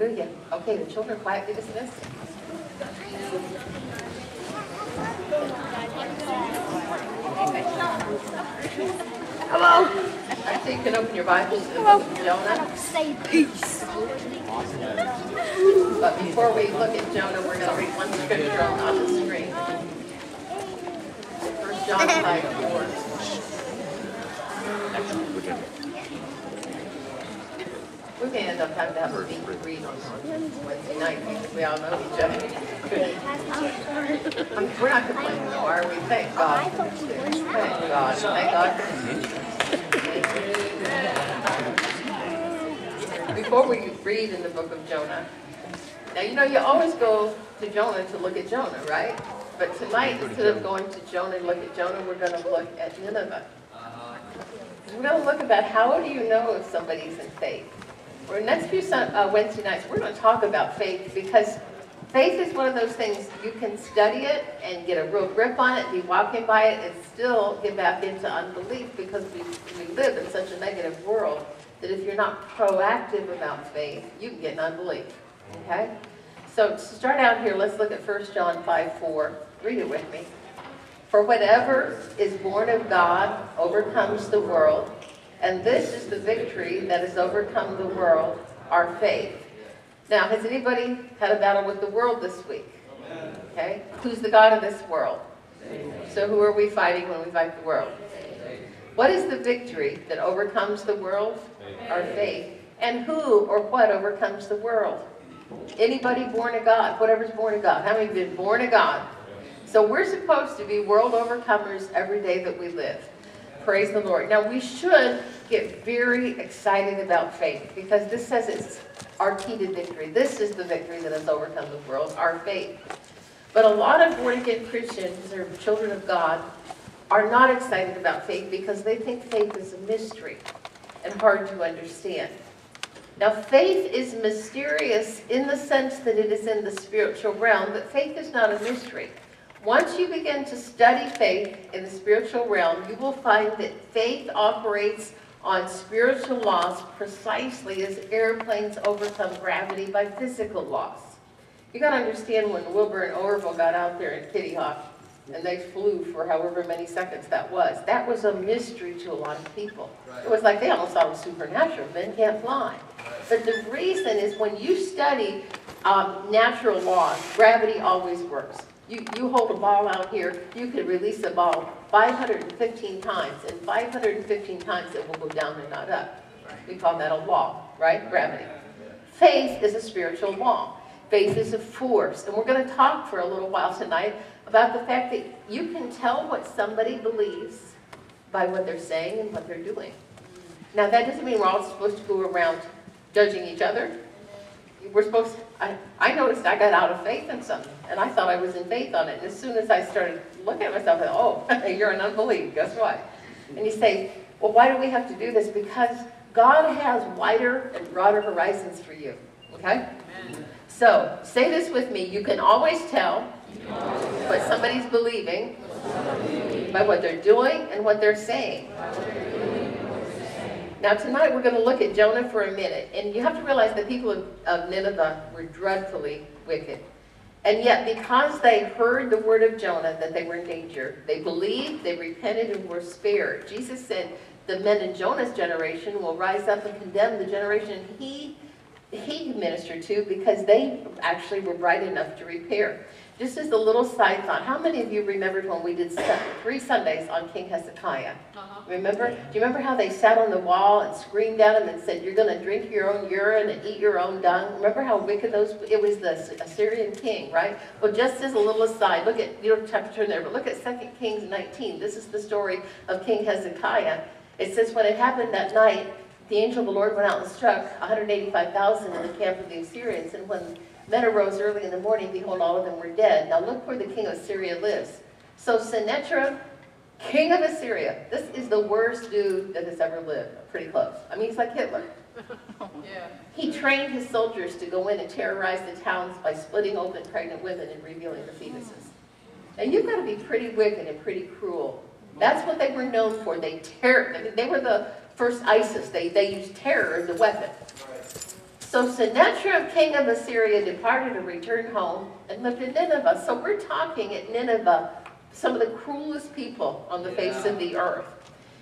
Hallelujah. Okay, the children quietly dismissed. Hello. I think you can open your Bibles to the Jonah. Say peace. But before we look at Jonah, we're going to read one scripture on on the screen. First John 5, 4. We may end up having to have a meet and greet on Wednesday night because we all know each other. I mean, We're not complaining, though, are we? Thank God. Thank God. Thank God. Before we read in the book of Jonah, now you know you always go to Jonah to look at Jonah, right? But tonight, instead of going to Jonah and look at Jonah, we're going to look at Nineveh. We're going to look about how do you know if somebody's in faith. Next few uh, Wednesday nights, we're going to talk about faith because faith is one of those things you can study it and get a real grip on it, be walking by it, and still get back into unbelief because we, we live in such a negative world that if you're not proactive about faith, you can get in unbelief. Okay? So to start out here, let's look at 1 John 5 4. Read it with me. For whatever is born of God overcomes the world, and this is the victory that has overcome the world, our faith. Now, has anybody had a battle with the world this week? Okay? Who's the God of this world? So who are we fighting when we fight the world? What is the victory that overcomes the world? Our faith. And who or what overcomes the world? Anybody born of God, whatever's born of God. How many have been born of God? So we're supposed to be world overcomers every day that we live. Praise the Lord. Now we should get very excited about faith because this says it's our key to victory. This is the victory that has overcome the world, our faith. But a lot of born again Christians or children of God are not excited about faith because they think faith is a mystery and hard to understand. Now, faith is mysterious in the sense that it is in the spiritual realm, but faith is not a mystery. Once you begin to study faith in the spiritual realm, you will find that faith operates on spiritual laws precisely as airplanes overcome gravity by physical laws. You got to understand when Wilbur and Orville got out there in Kitty Hawk and they flew for however many seconds that was, that was a mystery to a lot of people. It was like they almost thought it was supernatural. Men can't fly. But the reason is when you study um, natural laws, gravity always works. You, you hold a ball out here, you can release a ball 515 times, and 515 times it will go down and not up. We call that a law, right? Gravity. Faith is a spiritual law. Faith is a force. And we're going to talk for a little while tonight about the fact that you can tell what somebody believes by what they're saying and what they're doing. Now, that doesn't mean we're all supposed to go around judging each other. We're supposed to, I, I noticed I got out of faith in something, and I thought I was in faith on it. And as soon as I started looking at myself, I thought, oh, you're an unbelief. Guess what? And you say, well, why do we have to do this? Because God has wider and broader horizons for you. Okay? So, say this with me. You can always tell what somebody's believing by what they're doing and what they're saying. Now tonight we're going to look at Jonah for a minute. And you have to realize the people of, Nineveh were dreadfully wicked. And yet because they heard the word of Jonah that they were in danger, they believed, they repented, and were spared. Jesus said the men in Jonah's generation will rise up and condemn the generation he, he ministered to because they actually were bright enough to repair. Just as a little side thought, how many of you remembered when we did three Sundays on King Hezekiah? Uh-huh. Remember? Do you remember how they sat on the wall and screamed at him and said, "You're going to drink your own urine and eat your own dung"? Remember how wicked those? It was the Assyrian king, right? Well, just as a little aside, look at you don't have to turn there, but look at 2 Kings 19. This is the story of King Hezekiah. It says, when it happened that night, the angel of the Lord went out and struck 185,000 in the camp of the Assyrians, and when men arose early in the morning, behold, all of them were dead. Now look where the king of Syria lives. So Sennacherib, king of Assyria, this is the worst dude that has ever lived. Pretty close. I mean, he's like Hitler. Yeah. He trained his soldiers to go in and terrorize the towns by splitting open pregnant women and revealing the fetuses. And you've got to be pretty wicked and pretty cruel. That's what they were known for. They ter- They were the first ISIS. They, they used terror as a weapon. So Sennacherib, king of Assyria, departed and returned home and lived in Nineveh. So we're talking at Nineveh, some of the cruelest people on the face of the earth.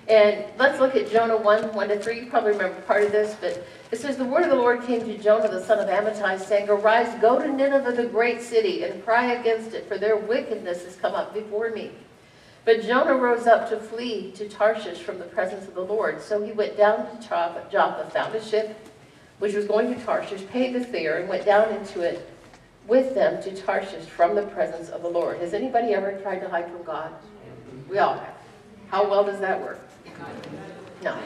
And let's look at Jonah 1, 1 to 3. You probably remember part of this, but it says, The word of the Lord came to Jonah, the son of Amittai, saying, Arise, go to Nineveh, the great city, and cry against it, for their wickedness has come up before me. But Jonah rose up to flee to Tarshish from the presence of the Lord. So he went down to Joppa, found a ship which was going to Tarshish, paid the fare, and went down into it with them to Tarshish from the presence of the Lord. Has anybody ever tried to hide from God? We all have. How well does that work? No.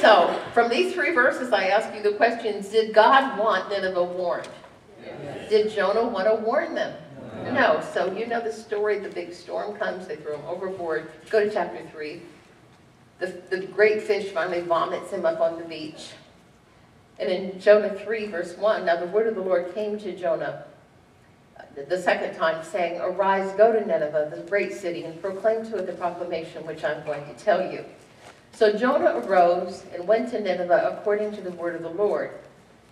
So, from these three verses, I ask you the question, did God want Nineveh warned? Did Jonah want to warn them? No. So, you know the story, the big storm comes, they throw him overboard. Go to chapter 3. The, the great fish finally vomits him up on the beach. And in Jonah 3, verse 1, now the word of the Lord came to Jonah the second time, saying, Arise, go to Nineveh, the great city, and proclaim to it the proclamation which I'm going to tell you. So Jonah arose and went to Nineveh according to the word of the Lord.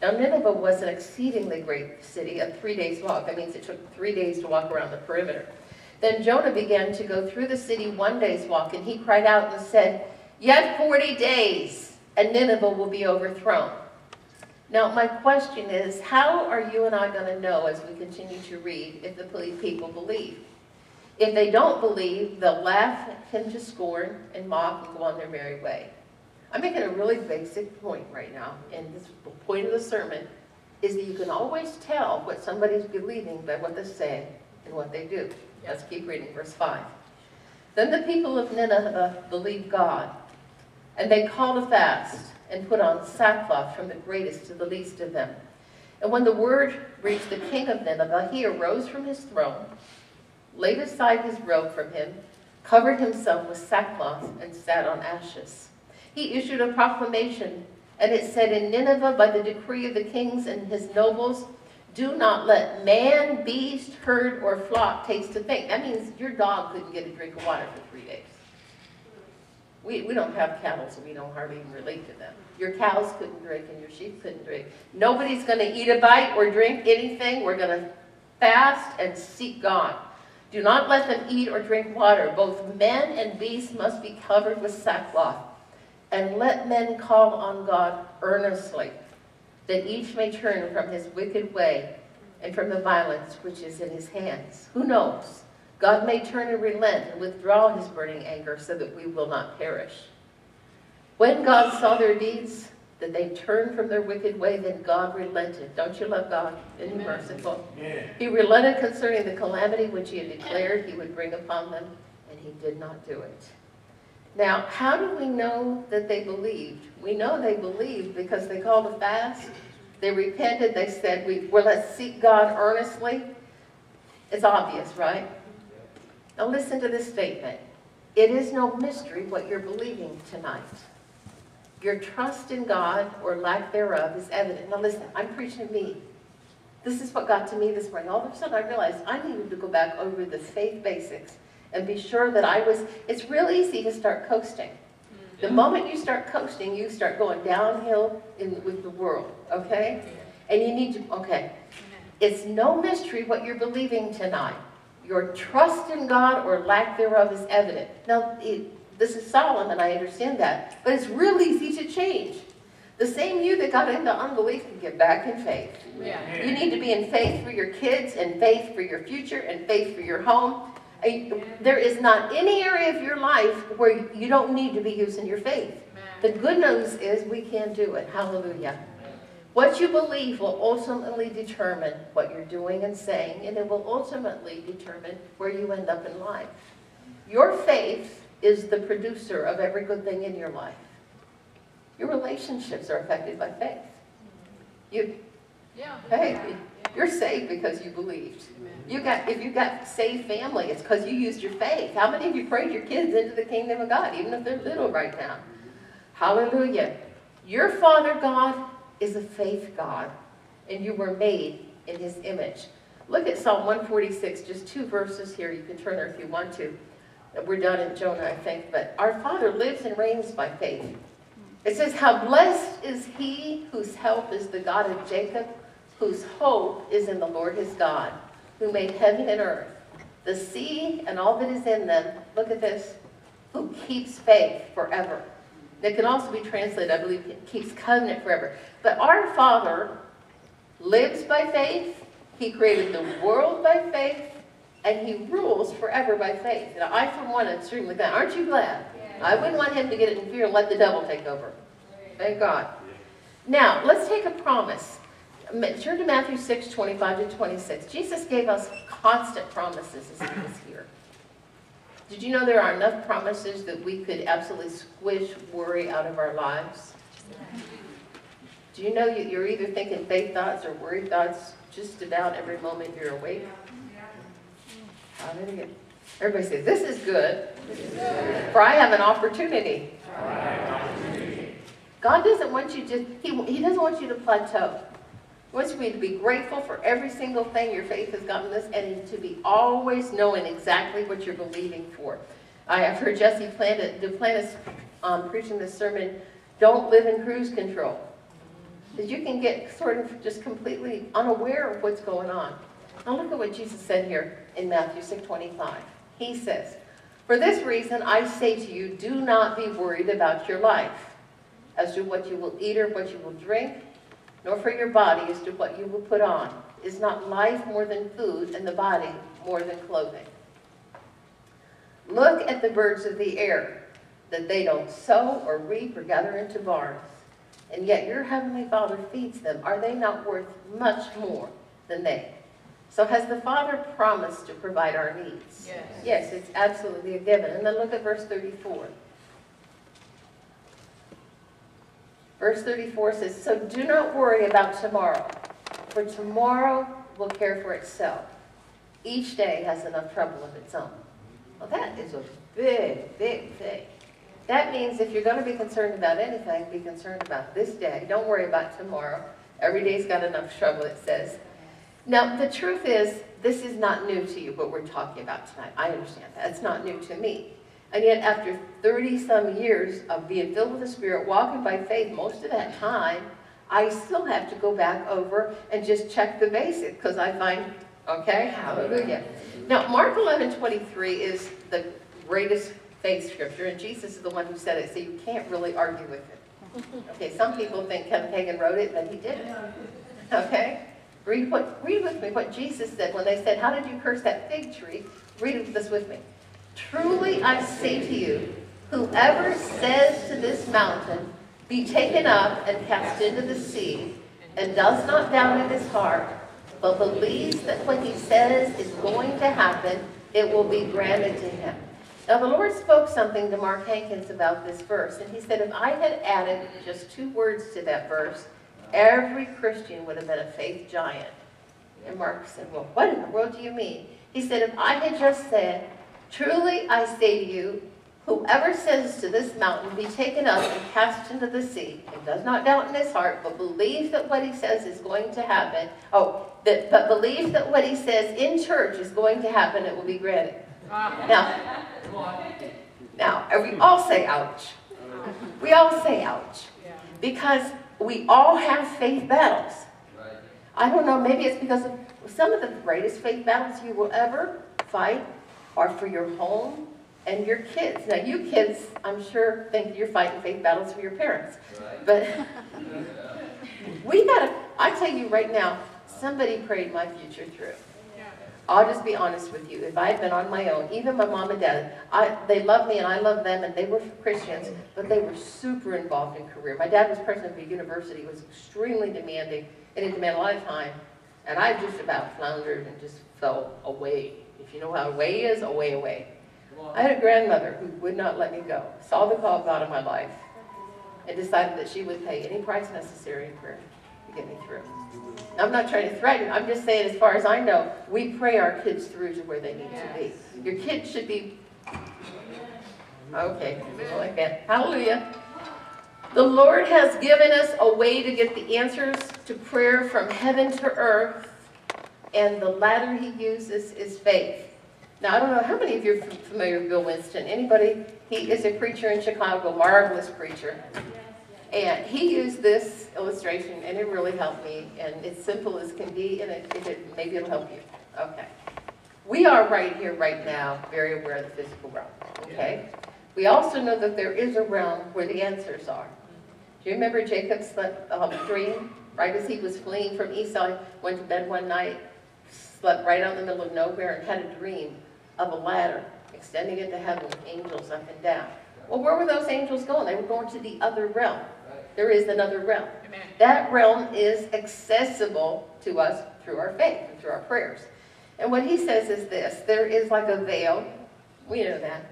Now Nineveh was an exceedingly great city, a three days walk. That means it took three days to walk around the perimeter. Then Jonah began to go through the city one day's walk, and he cried out and said, Yet forty days, and Nineveh will be overthrown. Now, my question is, how are you and I going to know as we continue to read if the people believe? If they don't believe, they'll laugh him to scorn and mock and go on their merry way. I'm making a really basic point right now, and this point of the sermon is that you can always tell what somebody's believing by what they say and what they do. Let's keep reading, verse 5. Then the people of Nineveh believed God, and they called a fast and put on sackcloth from the greatest to the least of them. And when the word reached the king of Nineveh, he arose from his throne, laid aside his robe from him, covered himself with sackcloth, and sat on ashes. He issued a proclamation, and it said, In Nineveh, by the decree of the kings and his nobles, do not let man, beast, herd, or flock taste a thing. That means your dog couldn't get a drink of water for three days. We, we don't have cattle, so we don't hardly relate to them. Your cows couldn't drink and your sheep couldn't drink. Nobody's going to eat a bite or drink anything. We're going to fast and seek God. Do not let them eat or drink water. Both men and beasts must be covered with sackcloth. And let men call on God earnestly, that each may turn from his wicked way and from the violence which is in his hands. Who knows? God may turn and relent and withdraw his burning anger so that we will not perish. When God saw their deeds, that they turned from their wicked way, then God relented. Don't you love God? Isn't he merciful? Yeah. He relented concerning the calamity which he had declared he would bring upon them, and he did not do it. Now, how do we know that they believed? We know they believed because they called a fast. They repented. They said, we, well, let's seek God earnestly. It's obvious, right? Now listen to this statement. It is no mystery what you're believing tonight. Your trust in God, or lack thereof, is evident. Now listen, I'm preaching to me. This is what got to me this morning. All of a sudden I realized I needed to go back over the faith basics and be sure that I was, it's real easy to start coasting. The moment you start coasting, you start going downhill in, with the world, okay? And you need to, okay. It's no mystery what you're believing tonight. Your trust in God or lack thereof is evident. Now, it, this is solemn, and I understand that, but it's real easy to change. The same you that got into unbelief can get back in faith. Yeah. You need to be in faith for your kids, and faith for your future, and faith for your home. There is not any area of your life where you don't need to be using your faith. The good news is we can do it. Hallelujah. What you believe will ultimately determine what you're doing and saying, and it will ultimately determine where you end up in life. Your faith is the producer of every good thing in your life. Your relationships are affected by faith. You, yeah. hey, you're saved because you believed. You got if you got saved family, it's because you used your faith. How many of you prayed your kids into the kingdom of God, even if they're little right now? Hallelujah. Your Father God is a faith God, and you were made in his image. Look at Psalm 146, just two verses here. You can turn there if you want to. We're done in Jonah, I think. But our Father lives and reigns by faith. It says, How blessed is he whose help is the God of Jacob, whose hope is in the Lord his God, who made heaven and earth, the sea and all that is in them. Look at this. Who keeps faith forever. That can also be translated, I believe, keeps covenant forever. But our Father lives by faith. He created the world by faith. And he rules forever by faith. Now, I, for one, am extremely glad. Aren't you glad? I wouldn't want him to get it in fear and let the devil take over. Thank God. Now, let's take a promise. Turn to Matthew 6, 25 to 26. Jesus gave us constant promises as he was here. Did you know there are enough promises that we could absolutely squish worry out of our lives? Do you know you're either thinking faith thoughts or worry thoughts just about every moment you're awake? Oh, Hallelujah. Everybody says, this is good. For I have an opportunity. God doesn't want you to, he, he doesn't want you to plateau. Wants you to be grateful for every single thing your faith has gotten us and to be always knowing exactly what you're believing for. I have heard Jesse Duplantis um, preaching this sermon, don't live in cruise control. Because you can get sort of just completely unaware of what's going on. Now look at what Jesus said here in Matthew 6.25. He says, For this reason I say to you, do not be worried about your life, as to what you will eat or what you will drink, nor for your body as to what you will put on. Is not life more than food, and the body more than clothing? Look at the birds of the air, that they don't sow or reap or gather into barns, and yet your heavenly Father feeds them. Are they not worth much more than they? So has the Father promised to provide our needs? Yes. Yes, it's absolutely a given. And then look at verse 34. Verse 34 says, So do not worry about tomorrow, for tomorrow will care for itself. Each day has enough trouble of its own. Well, that is a big, big thing. That means if you're going to be concerned about anything, be concerned about this day. Don't worry about tomorrow. Every day's got enough trouble, it says. Now, the truth is, this is not new to you, what we're talking about tonight. I understand that. It's not new to me. And yet, after 30 some years of being filled with the Spirit, walking by faith, most of that time, I still have to go back over and just check the basics because I find, okay, hallelujah. Now, Mark 11 23 is the greatest faith scripture, and Jesus is the one who said it, so you can't really argue with it. Okay, some people think Kenneth Hagin wrote it, but he didn't. Okay? Read, what, read with me what Jesus said when they said, How did you curse that fig tree? Read this with me. Truly I say to you, whoever says to this mountain, Be taken up and cast into the sea, and does not doubt in his heart, but believes that what he says is going to happen, it will be granted to him. Now the Lord spoke something to Mark Hankins about this verse, and he said if I had added just two words to that verse, every Christian would have been a faith giant. And Mark said, well, what in the world do you mean? He said, if I had just said, truly I say to you, whoever says to this mountain, be taken up and cast into the sea, and does not doubt in his heart, but believes that what he says is going to happen, oh, that, but believes that what he says in church is going to happen, it will be granted. Ah. Now, now, we all say ouch. We all say ouch. Because we all have faith battles. I don't know, maybe it's because of some of the greatest faith battles you will ever fight are for your home and your kids. Now, you kids, I'm sure, think you're fighting faith battles for your parents. Right. But we gotta, I tell you right now, somebody prayed my future through. I'll just be honest with you. If I had been on my own, even my mom and dad, I, they loved me and I loved them and they were Christians, but they were super involved in career. My dad was president of a university, it was extremely demanding, and it demanded a lot of time. And I just about floundered and just fell away. If you know how away is, away, away. I had a grandmother who would not let me go, saw the call of God in my life, and decided that she would pay any price necessary in prayer to get me through. I'm not trying to threaten. I'm just saying, as far as I know, we pray our kids through to where they need yes. to be. Your kids should be. Okay, like that. Hallelujah. The Lord has given us a way to get the answers to prayer from heaven to earth, and the ladder He uses is faith. Now, I don't know how many of you are familiar with Bill Winston. Anybody? He is a preacher in Chicago, marvelous preacher. And he used this illustration, and it really helped me, and it's simple as can be, and it, it, maybe it'll help you. Okay. We are right here, right now, very aware of the physical realm, okay? We also know that there is a realm where the answers are. Do you remember Jacob's um, dream? Right as he was fleeing from Esau, went to bed one night, slept right out in the middle of nowhere, and had a dream of a ladder extending into heaven with angels up and down. Well, where were those angels going? They were going to the other realm. There is another realm. Amen. That realm is accessible to us through our faith and through our prayers. And what he says is this there is like a veil. We know that.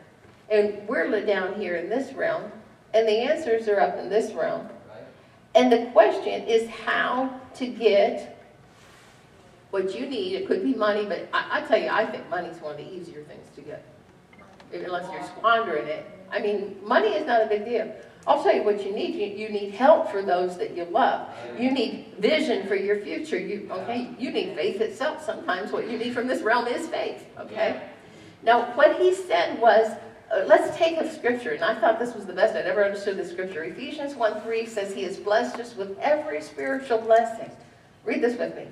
And we're down here in this realm, and the answers are up in this realm. And the question is how to get what you need. It could be money, but I, I tell you, I think money is one of the easier things to get, unless you're squandering it. I mean, money is not a big deal. I'll tell you what you need. You, you need help for those that you love. You need vision for your future. You okay? You need faith itself. Sometimes what you need from this realm is faith. Okay. Now, what he said was, uh, let's take a scripture, and I thought this was the best I'd ever understood the scripture. Ephesians 1 3 says, He has blessed us with every spiritual blessing. Read this with me.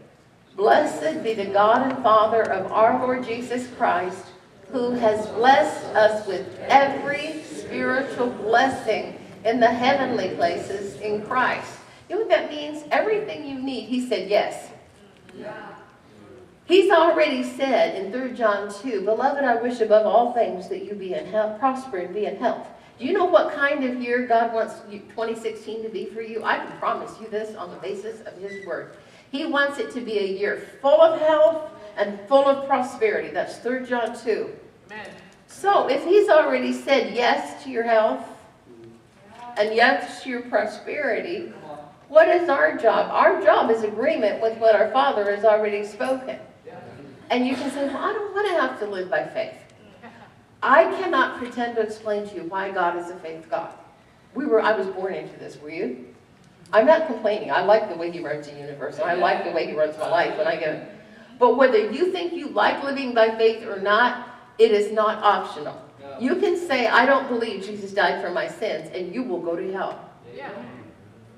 Blessed be the God and Father of our Lord Jesus Christ, who has blessed us with every spiritual blessing in the heavenly places in Christ. You know what that means? Everything you need, he said yes. He's already said in 3 John 2, Beloved, I wish above all things that you be in health, prosper and be in health. Do you know what kind of year God wants 2016 to be for you? I can promise you this on the basis of his word. He wants it to be a year full of health and full of prosperity. That's 3 John 2. Amen. So if he's already said yes to your health, and yes to your prosperity, what is our job? Our job is agreement with what our Father has already spoken. And you can say, well, I don't want to have to live by faith. I cannot pretend to explain to you why God is a faith God. We were, I was born into this, were you? I'm not complaining. I like the way he runs the universe, and I like the way he runs my life when I get But whether you think you like living by faith or not, it is not optional. You can say, I don't believe Jesus died for my sins, and you will go to hell. Yeah.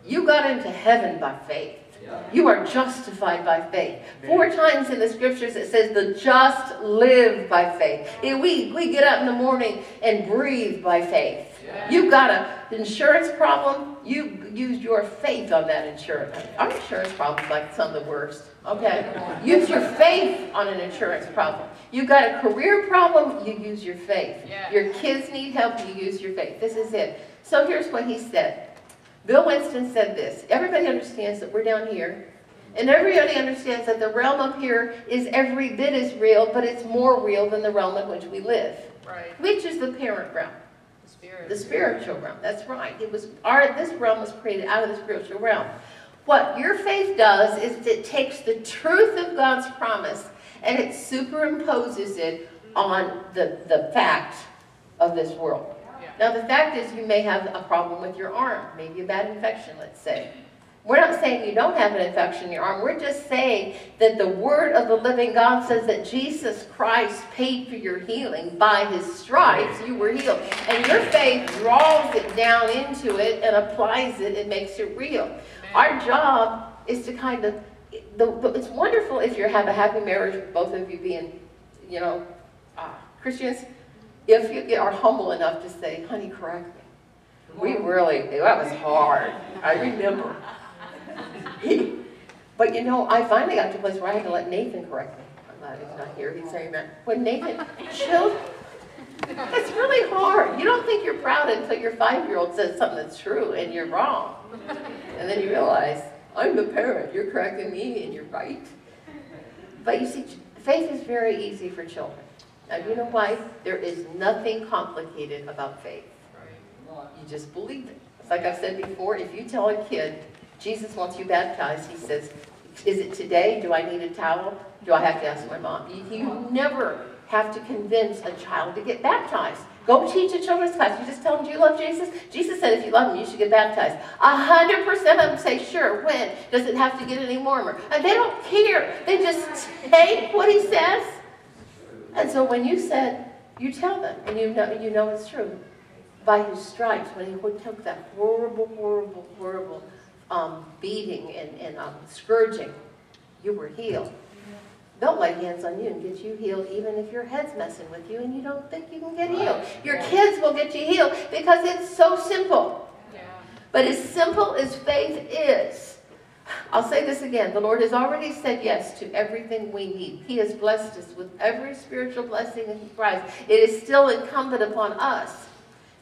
You got into heaven by faith. You are justified by faith. Four times in the scriptures it says the just live by faith. We, we get up in the morning and breathe by faith. You've got an insurance problem, you use your faith on that insurance. Our insurance problems like some of the worst. Okay? Use your faith on an insurance problem. You've got a career problem, you use your faith. Yeah. Your kids need help, you use your faith. This is it. So here's what he said. Bill Winston said this. Everybody understands that we're down here. And everybody understands that the realm up here is every bit as real, but it's more real than the realm in which we live. Right. Which is the parent realm. The, spirit. the spiritual realm. That's right. It was our this realm was created out of the spiritual realm. What your faith does is it takes the truth of God's promise and it superimposes it on the, the fact of this world. Now, the fact is you may have a problem with your arm, maybe a bad infection, let's say. We're not saying you don't have an infection in your arm. We're just saying that the word of the living God says that Jesus Christ paid for your healing. By his stripes, you were healed. And your faith draws it down into it and applies it and makes it real. Our job is to kind of the, the, it's wonderful if you have a happy marriage, both of you being, you know, uh, Christians. If you are humble enough to say, honey, correct me. We really, that was hard. I remember. But you know, I finally got to a place where I had to let Nathan correct me. I'm glad he's not here. He's saying that. When Nathan chilled, it's really hard. You don't think you're proud until your five-year-old says something that's true and you're wrong. And then you realize, I'm the parent. You're correcting me and you're right. But you see, faith is very easy for children. Now, you know why? There is nothing complicated about faith. You just believe it. It's like I've said before, if you tell a kid, Jesus wants you baptized, he says, is it today? Do I need a towel? Do I have to ask my mom? You, you never have to convince a child to get baptized. Go teach a children's class. You just tell them, do you love Jesus? Jesus said if you love him, you should get baptized. A hundred percent of them say, sure, when? Does it have to get any warmer? And they don't care. They just take what he says. And so when you said, you tell them, and you know, you know it's true. by his stripes, when he took that horrible, horrible, horrible um, beating and, and um, scourging, you were healed. They'll lay hands on you and get you healed even if your head's messing with you and you don't think you can get healed. Your kids will get you healed because it's so simple. But as simple as faith is, I'll say this again. The Lord has already said yes to everything we need. He has blessed us with every spiritual blessing in Christ. It is still incumbent upon us.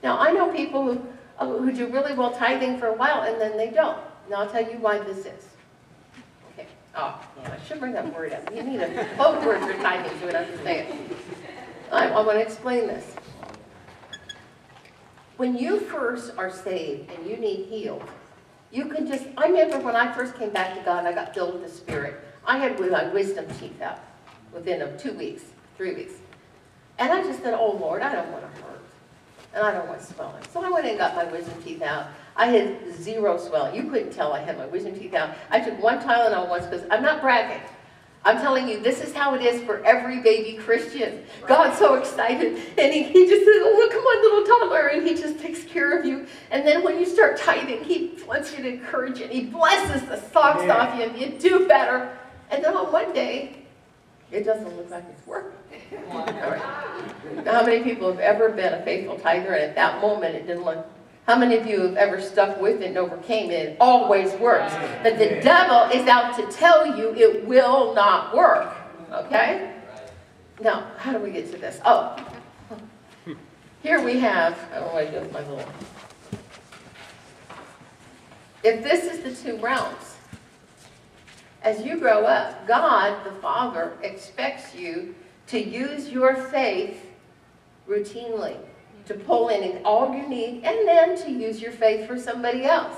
Now, I know people who, uh, who do really well tithing for a while and then they don't. Now, I'll tell you why this is. Okay. Oh, yeah, I should bring that word up. You need a code word for tithing so it understand. I, I want to explain this. When you first are saved and you need healed, you can just, I remember when I first came back to God, I got filled with the Spirit. I had my wisdom teeth out within of two weeks, three weeks. And I just said, oh Lord, I don't want to hurt. And I don't want swelling. So I went and got my wisdom teeth out. I had zero swelling. You couldn't tell I had my wisdom teeth out. I took one Tylenol once because I'm not bragging. I'm telling you, this is how it is for every baby Christian. God's so excited. And he, he just says, oh, look, come on, little toddler. And he just takes care of you. And then when you start tithing, he wants you to encourage you. And he blesses the socks yeah. off you and you do better. And then on one day, it doesn't look like it's working. All right. Now, how many people have ever been a faithful tither and at that moment it didn't look how many of you have ever stuck with it and overcame it? It always works. But the devil is out to tell you it will not work. Okay? Now, how do we get to this? Oh, here we have, oh, I don't what I do with my little. If this is the two realms, as you grow up, God, the Father, expects you to use your faith routinely to pull in all you need, and then to use your faith for somebody else.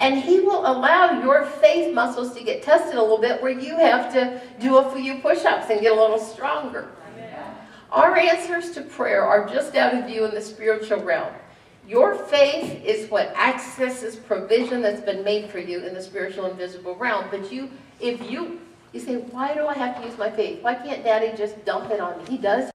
And he will allow your faith muscles to get tested a little bit where you have to do a few push-ups and get a little stronger. Our answers to prayer are just out of view in the spiritual realm. Your faith is what accesses provision that's been made for you in the spiritual invisible realm. But you, if you, you say, why do I have to use my faith? Why can't daddy just dump it on me? He does.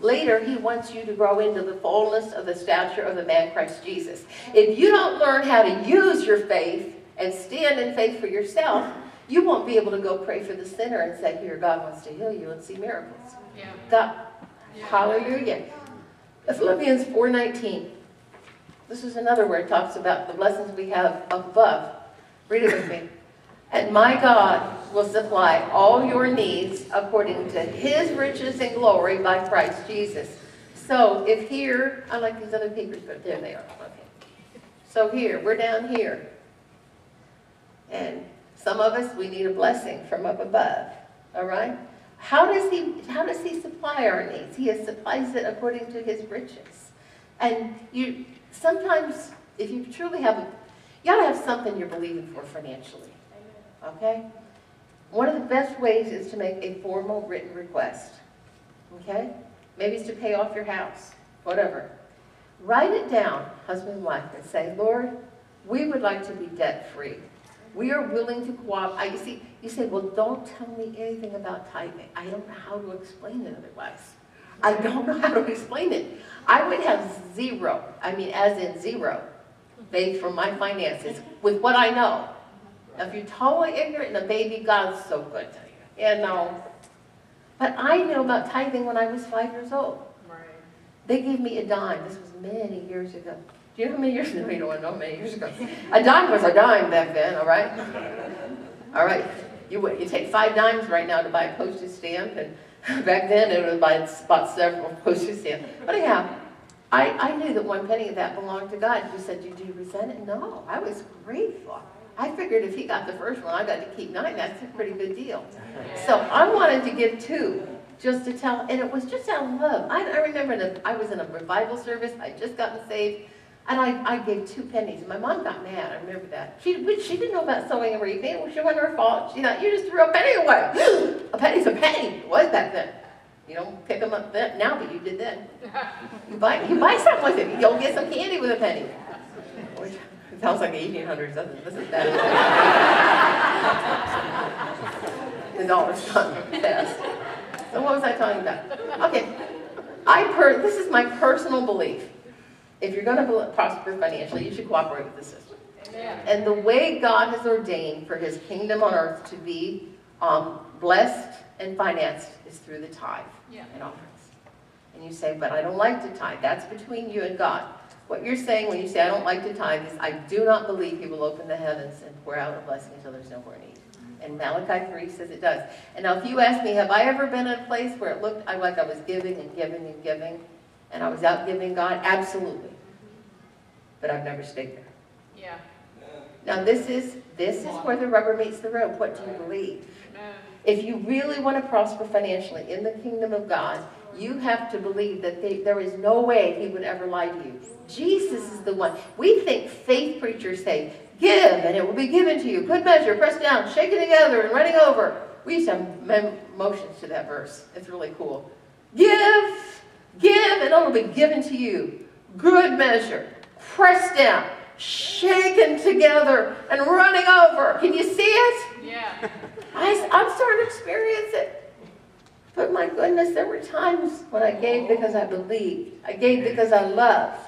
Later, he wants you to grow into the fullness of the stature of the man Christ Jesus. If you don't learn how to use your faith and stand in faith for yourself, you won't be able to go pray for the sinner and say, here, God wants to heal you and see miracles. Yeah. God, yeah. hallelujah. Philippians 4.19. This is another where it talks about the blessings we have above. Read it with me. And my God will supply all your needs according to his riches and glory by Christ Jesus. So if here, I like these other papers, but there they are. Okay. So here, we're down here. And some of us, we need a blessing from up above. All right? How does he, how does he supply our needs? He supplies it according to his riches. And you sometimes, if you truly have, you got to have something you're believing for financially. Okay? One of the best ways is to make a formal written request. Okay? Maybe it's to pay off your house, whatever. Write it down, husband and wife, and say, Lord, we would like to be debt-free. We are willing to cooperate. You see, you say, well, don't tell me anything about tithing. I don't know how to explain it otherwise. I don't know how to explain it. I would have zero, I mean, as in zero, faith for my finances with what I know. If you're totally ignorant and a baby, God's so good to you. You know. But I knew about tithing when I was five years old. Right. They gave me a dime. This was many years ago. Do you know how many years? No, you don't want to know many years ago. A dime was a dime back then, all right? All right. You, you take five dimes right now to buy a postage stamp, and back then it would buy about several postage stamps. But anyhow, I, I knew that one penny of that belonged to God. You said, did you resent it? No, I was grateful. I figured if he got the first one, I got to keep nine. That's a pretty good deal. So I wanted to give two just to tell, and it was just out of love. I, I remember that I was in a revival service. I'd just gotten saved. And I, I gave two pennies. My mom got mad. I remember that. She, she didn't know about sowing and reaping. She wasn't her fault. She thought, you just threw a penny away. a penny's a penny. It was back then. You don't pick them up then, now, but you did then. You buy, you buy something with it. You'll get some candy with a penny. Sounds like 1800s, doesn't it? This is bad. the dollar's gone fast. So what was I talking about? Okay, I per this is my personal belief. If you're going to prosper financially, you should cooperate with the system. Amen. And the way God has ordained for his kingdom on earth to be um, blessed and financed is through the tithe Yeah. and offerings. And you say, but I don't like to tithe. That's between you and God. What you're saying when you say, I don't like to tithe, is I do not believe he will open the heavens and pour out a blessing until there's no more need. And Malachi 3 says it does. And now if you ask me, have I ever been in a place where it looked like I was giving and giving and giving, and I was out giving God? Absolutely. But I've never stayed there. Yeah. Now this is, this is where the rubber meets the road. What do you believe? If you really want to prosper financially in the kingdom of God, you have to believe that they, there is no way he would ever lie to you. Jesus is the one. We think faith preachers say, give and it will be given to you. Good measure, pressed down, shaken together and running over. We used to have motions to that verse. It's really cool. Give, give and it will be given to you. Good measure, pressed down, shaken together and running over. Can you see it? Yeah. I, I'm starting to experience it. But my goodness, there were times when I gave because I believed. I gave because I loved.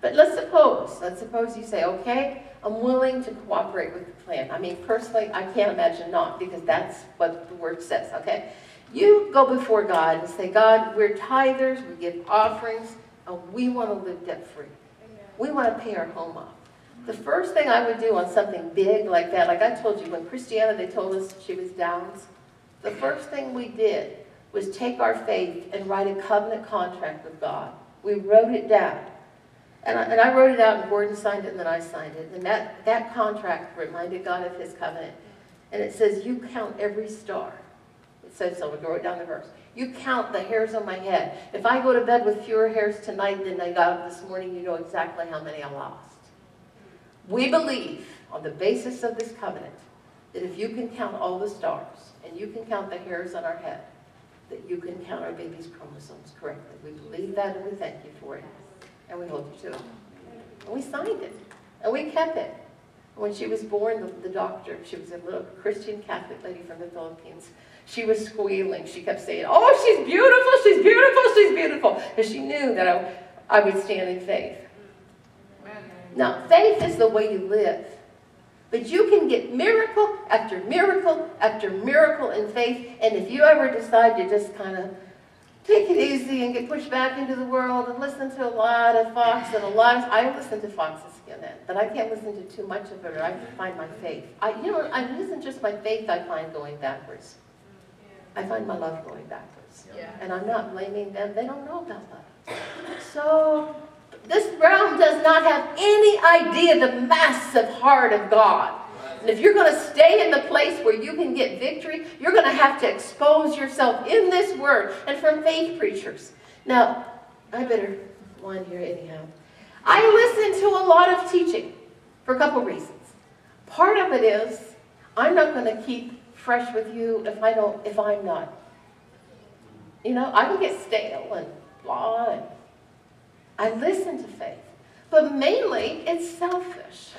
But let's suppose, let's suppose you say, okay, I'm willing to cooperate with the plan. I mean, personally, I can't imagine not because that's what the word says, okay? You go before God and say, God, we're tithers, we give offerings, and we want to live debt-free. We want to pay our home off. The first thing I would do on something big like that, like I told you, when Christiana, they told us she was Downs, the first thing we did was take our faith and write a covenant contract with God. We wrote it down. And I, and I wrote it out, and Gordon signed it, and then I signed it. And that, that contract reminded God of his covenant. And it says, you count every star. It says so. We wrote down the verse. You count the hairs on my head. If I go to bed with fewer hairs tonight than I got up this morning, you know exactly how many I lost. We believe, on the basis of this covenant, that if you can count all the stars, and you can count the hairs on our head, that you can count our baby's chromosomes correctly. We believe that, and we thank you for it. And we hold you to it. And we signed it, and we kept it. When she was born, the, the doctor, she was a little Christian Catholic lady from the Philippines, she was squealing. She kept saying, oh, she's beautiful, she's beautiful, she's beautiful. And she knew that I, I would stand in faith. Now, faith is the way you live. But you can get miracle after miracle after miracle in faith. And if you ever decide to just kind of take it easy and get pushed back into the world and listen to a lot of Fox and a lot of, I listen to Fox's CNN, but I can't listen to too much of it or I find my faith. I, you know, I, it isn't just my faith I find going backwards. I find my love going backwards. Yeah. And I'm not blaming them. They don't know about love. So this realm does not have any idea the massive heart of God. And if you're going to stay in the place where you can get victory, you're going to have to expose yourself in this word and from faith preachers. Now, I better wind here anyhow. I listen to a lot of teaching for a couple reasons. Part of it is I'm not going to keep fresh with you if I don't if I'm not. You know, I can get stale and blah. And I listen to faith, but mainly it's selfish.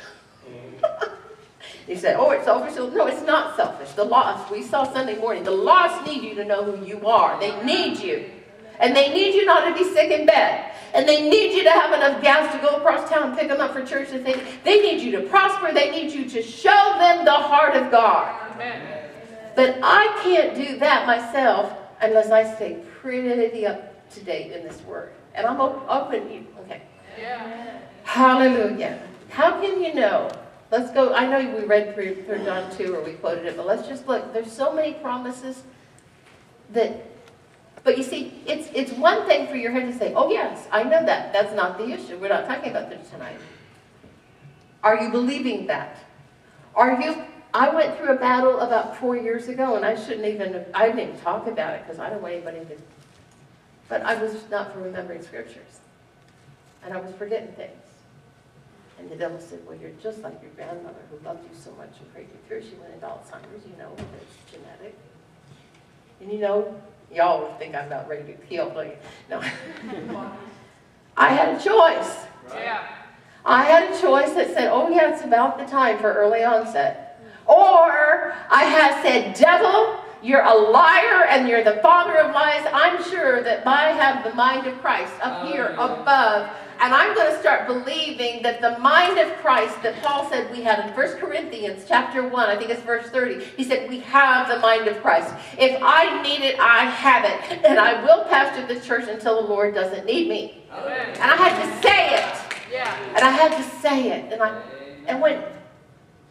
you say, "Oh, it's selfish." No, it's not selfish. The lost. We saw Sunday morning. The lost need you to know who you are. They need you, and they need you not to be sick in bed. And they need you to have enough gas to go across town and pick them up for church. And they, they need you to prosper. They need you to show them the heart of God. Amen. But I can't do that myself unless I stay pretty up to date in this word. And I'm op- open. you- Okay. Yeah. Hallelujah. How can you know? Let's go. I know we read through, through John 2 or we quoted it, but let's just look. There's so many promises that, but you see, it's, it's one thing for your head to say, oh yes, I know that. That's not the issue. We're not talking about this tonight. Are you believing that? Are you, I went through a battle about four years ago and I shouldn't even, I didn't even talk about it because I don't want anybody to, but I was not for remembering scriptures. And I was forgetting things. And the devil said, well, you're just like your grandmother who loved you so much and prayed you through. She went into Alzheimer's, you know, it's genetic. And you know, y'all would think I'm about ready to be killed. Like, no. I had a choice. Yeah. I had a choice that said, oh yeah, it's about the time for early onset. Or I had said, devil, you're a liar and you're the father of lies. I'm sure that I have the mind of Christ up oh, here above. And I'm going to start believing that the mind of Christ that Paul said we had in 1 Corinthians chapter 1, I think it's verse 30, he said, We have the mind of Christ. If I need it, I have it. And I will pastor the church until the Lord doesn't need me. Amen. And I had to say it. Yeah. And I had to say it. And I and when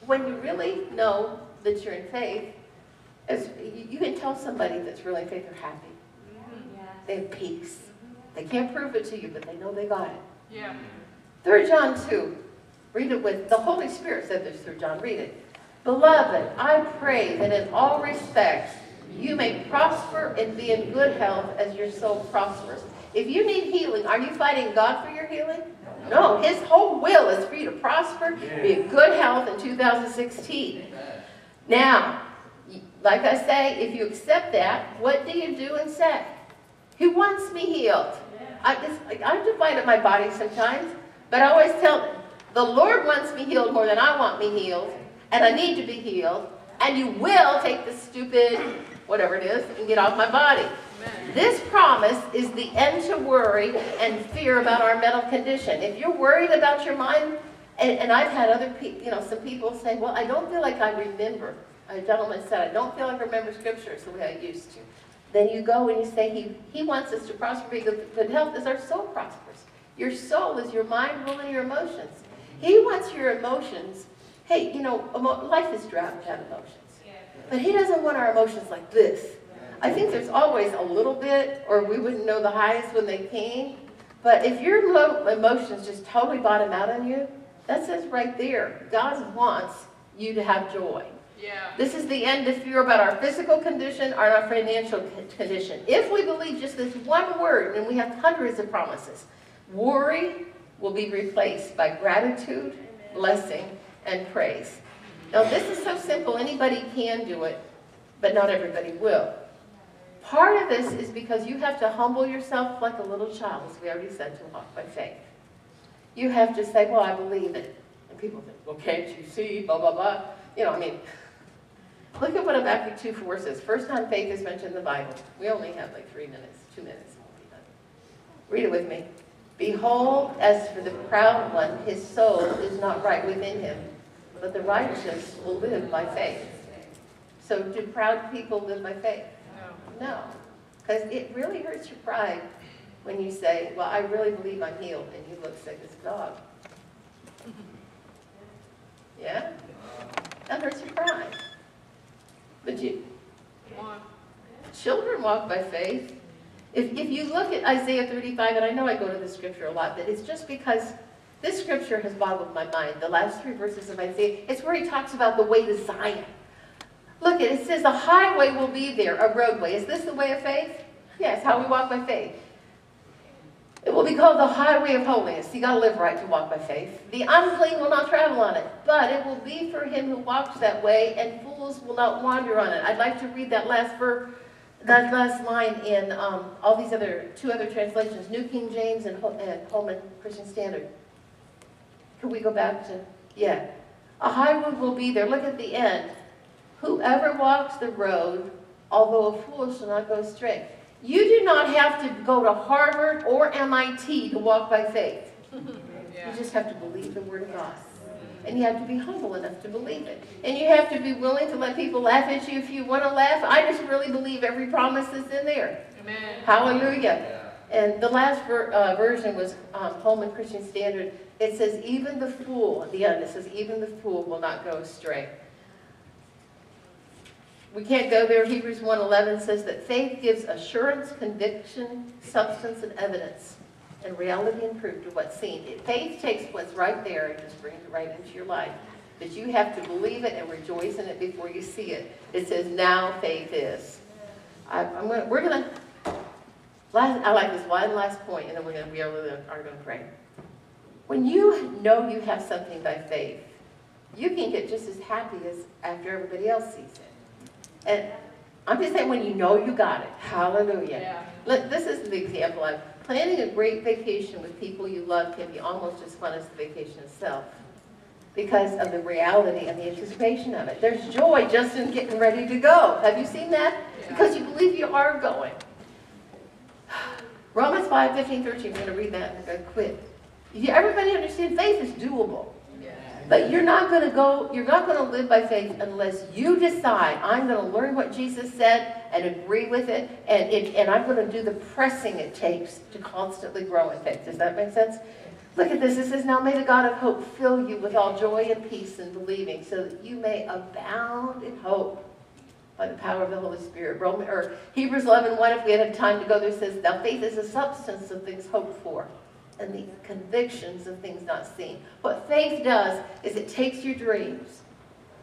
when you really know that you're in faith, as you, you can tell somebody that's really in faith they're happy. They have peace. They can't prove it to you, but they know they got it. Yeah. 3 John 2. Read it with the Holy Spirit said this through John. Read it. Beloved, I pray that in all respects you may prosper and be in good health as your soul prospers. If you need healing, are you fighting God for your healing? No, His whole will is for you to prosper, be in good health in 2016. Now, y- like I say, if you accept that, what do you do and say? Who wants me healed? I just, like, I'm divided my body sometimes, but I always tell the Lord wants me healed more than I want me healed, and I need to be healed, and you will take the stupid, whatever it is, and get off my body. Amen. This promise is the end to worry and fear about our mental condition. If you're worried about your mind, and, and I've had other people, you know, some people say, well, I don't feel like I remember. A gentleman said, I don't feel like I remember scriptures the way I used to. Then you go and you say, he, he wants us to prosper, be good, good health as our soul prospers. Your soul is your mind, will, and your emotions. He wants your emotions. Hey, you know, emo- life is drought without emotions. But he doesn't want our emotions like this. I think there's always a little bit, or we wouldn't know the highest when they came. But if your emotions just totally bottom out on you, that says right there, God wants you to have joy. Yeah. This is the end of fear about our physical condition or our financial condition. If we believe just this one word, and we have hundreds of promises, worry will be replaced by gratitude, blessing, and praise. Now, this is so simple, anybody can do it, but not everybody will. Part of this is because you have to humble yourself like a little child, as we already said, to walk by faith. You have to say, well, I believe it. And people think, well, can't you see, blah, blah, blah. You know, I mean, look at what Habakkuk 2 4 says. First time faith is mentioned in the Bible. We only have like three minutes, two minutes. and we'll be done. Read it with me. Behold, as for the proud one, his soul is not right within him, but the righteous will live by faith. So do proud people live by faith? No. No, because it really hurts your pride when you say, well, I really believe I'm healed, and you look sick as a dog. Yeah? That hurts your pride. But you, children walk by faith. If, if you look at Isaiah 35, and I know I go to this scripture a lot, but it's just because this scripture has boggled my mind. The last three verses of Isaiah, it's where he talks about the way to Zion. Look, it says the highway will be there, a roadway. Is this the way of faith? Yes, how we walk by faith. It will be called the highway of holiness. You got to live right to walk by faith. The unclean will not travel on it, but it will be for him who walks that way, and fools will not wander on it. I'd like to read that last verse, that last line in um, all these other two other translations, New King James and, and Holman Christian Standard. Can we go back to yeah? A highway will be there. Look at the end. Whoever walks the road, although a fool shall not go astray. You do not have to go to Harvard or MIT to walk by faith. You just have to believe the Word of God. And you have to be humble enough to believe it. And you have to be willing to let people laugh at you if you want to laugh. I just really believe every promise is in there. Amen. Hallelujah. And the last ver- uh, version was um, Holman Christian Standard. It says, even the fool, at the end, it says, even the fool will not go astray. We can't go there. Hebrews 1.11 says that faith gives assurance, conviction, substance, and evidence, and reality and proof to what's seen. It- Faith takes what's right there and just brings it right into your life. But you have to believe it and rejoice in it before you see it. It says, now faith is. I, I'm gonna, we're going to I like this one last point, and then we're going to to are going to pray. When you know you have something by faith, you can get just as happy as after everybody else sees it. And I'm just saying, when you know you got it, hallelujah. Yeah. Look, this is the example of planning a great vacation with people you love can be almost as fun as the vacation itself. because of the reality and the anticipation of it. There's joy just in getting ready to go. Have you seen that? Because you believe you are going. Romans 5, 15, 13, I'm going to read that and I'm going to quit. Everybody understand faith is doable. But you're not going to go, you're not going to live by faith unless you decide, I'm going to learn what Jesus said and agree with it, and, it, and I'm going to do the pressing it takes to constantly grow in faith. Does that make sense? Look at this. It says, Now may the God of hope fill you with all joy and peace in believing, so that you may abound in hope by the power of the Holy Spirit. Roman, or Hebrews 11, 1, if we had time to go there, says, Now faith is the substance of things hoped for and the convictions of things not seen. What faith does is it takes your dreams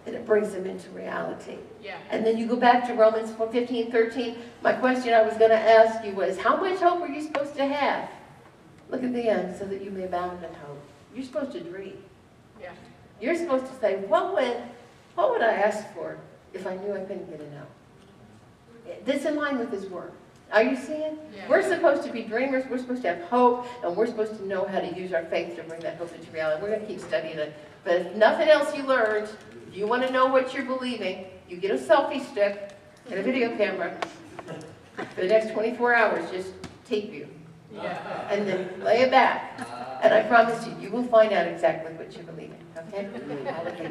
and it brings them into reality. Yeah. And then you go back to Romans 4, 15, 13. My question I was going to ask you was, how much hope are you supposed to have? Look at the end, so that you may abound in hope. You're supposed to dream. Yeah. You're supposed to say, what would, what would I ask for if I knew I couldn't get it now? That's in line with His Word. Are you seeing? Yeah. We're supposed to be dreamers, we're supposed to have hope, and we're supposed to know how to use our faith to bring that hope into reality. We're going to keep studying it. But if nothing else you learned, if you want to know what you're believing, you get a selfie stick and a video camera. For the next 24 hours, just tape you Yeah. and then lay it back. And I promise you, you will find out exactly what you're believing, okay? Hallelujah.